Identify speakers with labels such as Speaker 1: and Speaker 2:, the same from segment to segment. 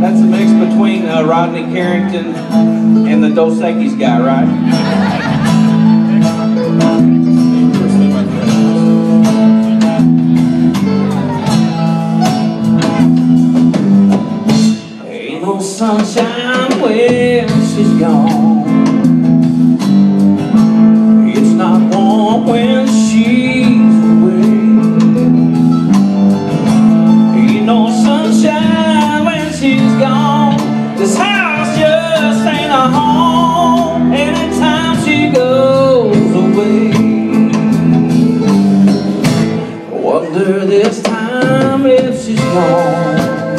Speaker 1: That's a mix between uh, Rodney Carrington and the Dos Equis guy, right? Ain't no sunshine when she's gone. This house just ain't a home anytime she goes away. Wonder this time if she's gone.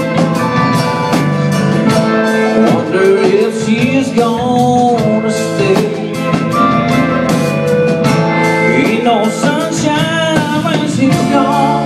Speaker 1: Wonder if she's gonna stay. Ain't no sunshine when she's gone.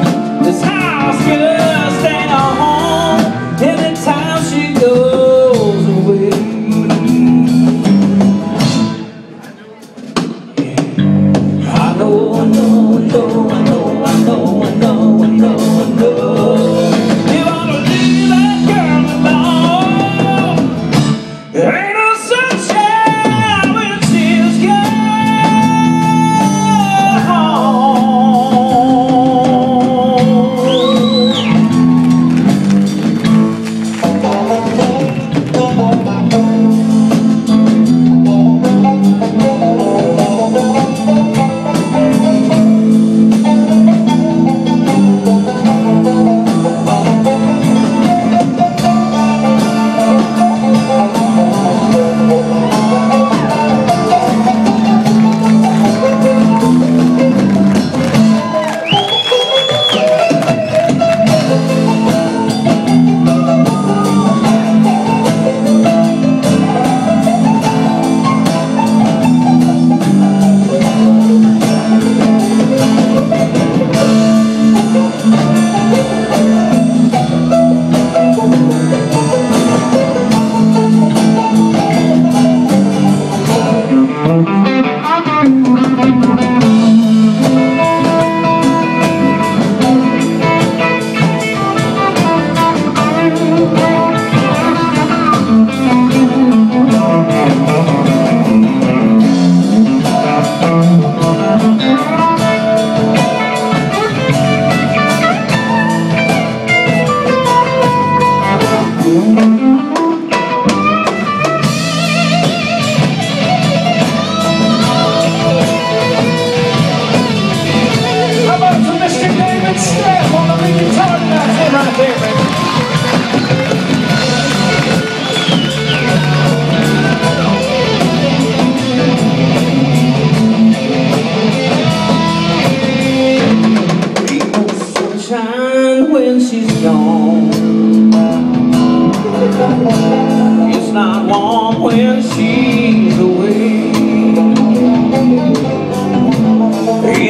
Speaker 2: How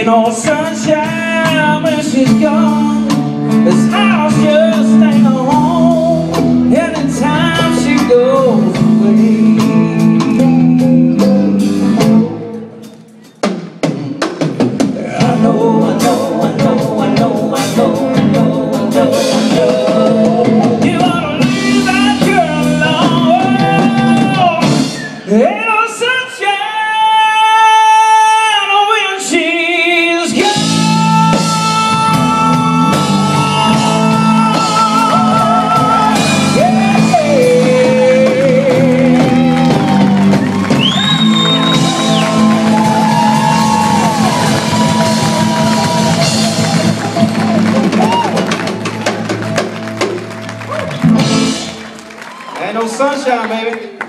Speaker 1: Ain't no sunshine when she's gone. This house just ain't home anytime she goes away. I know, I know, I know, sunshine, baby.